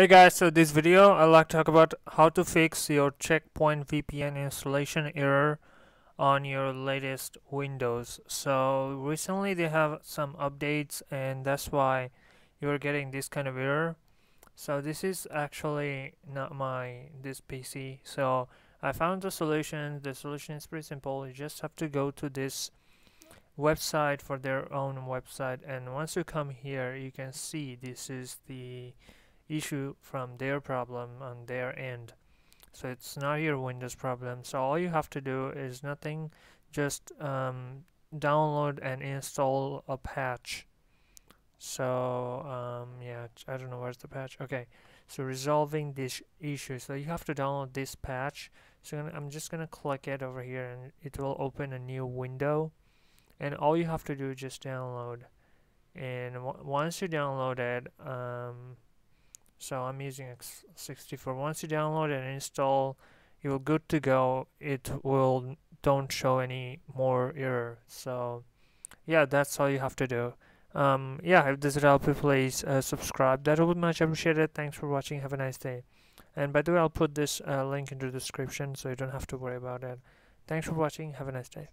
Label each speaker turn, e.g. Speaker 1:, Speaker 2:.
Speaker 1: Hey guys, so this video I'd like to talk about how to fix your Checkpoint VPN installation error on your latest Windows. So recently they have some updates and that's why you're getting this kind of error. So this is actually not my this PC. So I found the solution. The solution is pretty simple. You just have to go to this website for their own website and once you come here you can see this is the issue from their problem on their end. So it's not your Windows problem. So all you have to do is nothing. Just um, download and install a patch. So um, yeah I don't know where's the patch. Okay. So resolving this issue. So you have to download this patch. So I'm just gonna click it over here and it will open a new window. And all you have to do is just download. And once you download it um, so I'm using X64 once you download and install you're good to go. It will don't show any more error. So yeah that's all you have to do. Um, yeah if this helped you please uh, subscribe. That would be much appreciated. Thanks for watching. Have a nice day. And by the way I'll put this uh, link into the description so you don't have to worry about it. Thanks for watching. Have a nice day